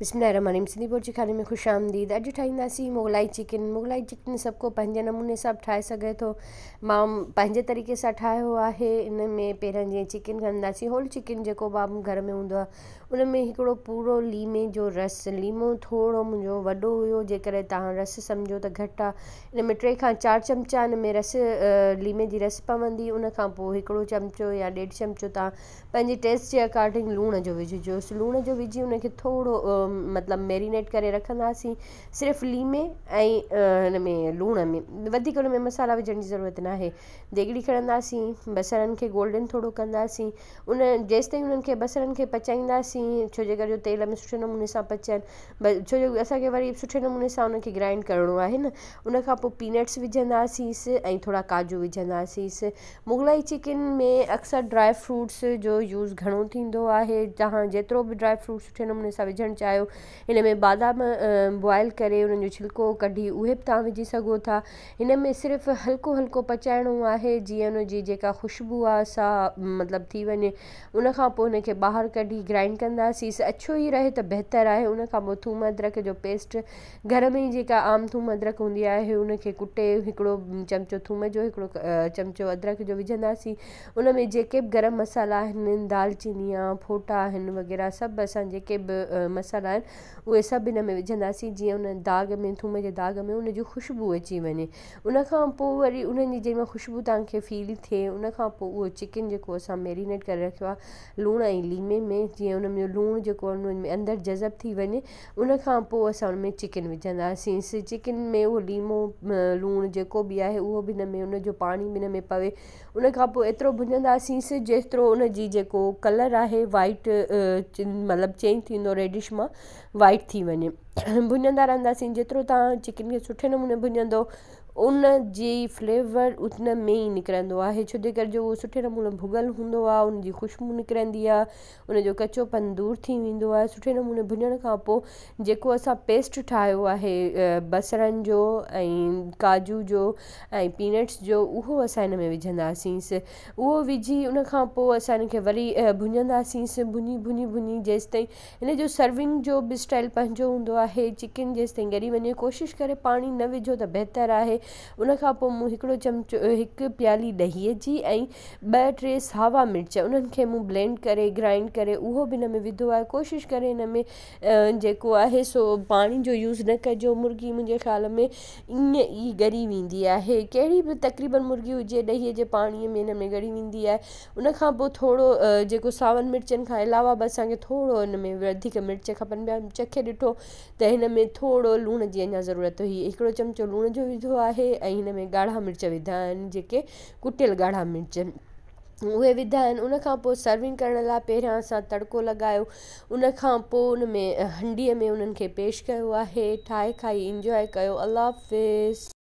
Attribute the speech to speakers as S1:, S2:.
S1: बिस्मला Ramani Sindhi Borch खाने में ख़ुशि आमदीद अॼु ठाहींदासीं मुगलाई चिकन मुगलाई चिकन सभु को पंहिंजे नमूने सां ठाहे सघे थो मां पंहिंजे तरीक़े सां ठाहियो आहे इन में पहिरां जीअं चिकन खणंदासीं होल चिकन जेको बि घर में हूंदो आहे उन में हिकिड़ो पूरो लीमे जो रस लीमो थोरो मुंहिंजो वॾो हुयो जेकॾहिं तव्हां रसु सम्झो त घटि आहे इन में टे खां चारि चमचा इन में रस लीमे जी रस पवंदी उनखां पोइ हिकिड़ो या ॾेढु चमचो तव्हां पंहिंजे टेस्ट जे अकॉर्डिंग लूण जो विझिजोसि लूण जो विझी उनखे थोरो मतिलबु मेरीनेट करे रखंदासीं सिर्फ़ु लीमे ऐं हिन में लूण में वधीक हुन में मसाला विझण जी ज़रूरत न आहे देगिड़ी खणंदासीं बसरनि खे गोल्डन थोरो कंदासीं उन जेसिताईं उन्हनि खे बसरनि खे पचाईंदासीं छो जे करे तेल में सुठे नमूने सां पचाइनि छो जो असांखे वरी सुठे नमूने सां उनखे ग्राइंड करिणो आहे न उनखां पोइ पीनट्स विझंदासींसि ऐं थोरा काजू विझंदासींसि मुगलाई चिकन में अक्सर ड्राई फ्रूट्स जो यूज़ घणो थींदो आहे तव्हां जेतिरो बि ड्राई फ्रूट सुठे नमूने सां विझणु चाहियो ठाहियो हिन में बादाम बॉयल करे उन्हनि जो कढी उहे बि तव्हां विझी सघो था हिन में सिर्फ़ु हल्को हल्को पचाइणो आहे जीअं जी जेका ख़ुशबू आहे सा मतिलबु थी वञे उन पोइ ॿाहिरि कढी ग्राइंड कंदासीं अछो ई रहे त बहितरु आहे उन पोइ थूम अदरक जो पेस्ट घर में ई जेका आम थूम अदरक हूंदी आहे उनखे कुटे हिकिड़ो चमिचो थूम जो हिकिड़ो अदरक जो विझंदासीं उन में जेके बि गरम मसाला आहिनि दालचीनी आहे फोटा आहिनि वग़ैरह सभु असां जेके बि मसाला उहे सभु हिन में विझंदासीं जीअं उन दाग़ में थूम जे दाग़ में उन जी ख़ुश्बू अची वञे उनखां पोइ वरी उन जी जंहिंमहिल ख़ुश्बू तव्हांखे फील थिए उनखां पोइ उहो चिकन जेको असां मेरीनेट करे रखियो आहे लूणु ऐं लीमे में जीअं उनमें लूणु जेको आहे उन में जज़ब थी वञे उनखां पोइ असां में चिकन विझंदासीं चिकन में उहो लीमो लूणु जेको बि आहे उहो बि हिन में उनजो पाणी बि हिन में पवे उनखां पोइ एतिरो भुञंदासीसि जेतिरो जेको कलर आहे वाइट मतिलबु चेंज थींदो रेडिश मां वाइट थी वञे भुञंदा रहंदासीं जेतिरो तव्हां चिकन खे सुठे नमूने भुञंदो उन जी फ्लेवर उन में ई निकिरंदो आहे छो जे करे जो उहो सुठे नमूने भुॻल हूंदो आहे उन जी ख़ुशबू निकिरंदी आहे उनजो कचोपन दूरि थी वेंदो आहे सुठे नमूने भुञण खां पोइ जेको असां पेस्ट ठाहियो आहे बसरनि जो ऐं काजू जो ऐं पीनट्स जो उहो असां हिन में विझंदासींसि उहो विझी उन खां पोइ असां हिनखे वरी भुञंदासीसि भुञी भुञी भुञी जेसि ताईं हिन जो सर्विंग जो बि स्टाइल पंहिंजो हूंदो आहे चिकन जेसि ताईं ॻरी वञे कोशिशि करे पाणी न विझो त बहितरु आहे ઉનખાપો મુ હકડો ચમચો એક પ્યાલી દહીં જી એ બટ્રે સાવા મરચા ઉનન કે મુ બ્લેન્ડ કરે ગ્રાઇન્ડ કરે ઉહો બિને મે વિધવા કોશિશ કરે ઇનમે જેકો આહે સો પાણી જો યુઝ ન કરજો મરગી મુજે ખ્યાલ મે ઇ ગરી વિંધી આહે કેડી ભી تقريبا મરગી હોજે દહીં જે પાણી મે ઇનમે ગરી વિંધી આહે ઉનખાપો થોડો જેકો સાવન મરચન કા ઇલાવા બસંગે થોડો ઇનમે વરધિક મરચે ખપન મે ચકેડઠો ત ઇનમે થોડો લુણ જી અને જરૂરત હી એકડો ચમચો લુણ જો વિધ है ऐं हिन में ॻाढ़ा मिर्च विधा आहिनि जेके कुटियल ॻाढ़ा मिर्च उहे विधा आहिनि उन पोइ सर्विंग करण लाइ पहिरियां असां तड़को लॻायो उन खां पोइ उन में हंडीअ में उन्हनि खे पेश कयो आहे ठाहे खाई इंजॉय कयो अलाह हाफ़िज़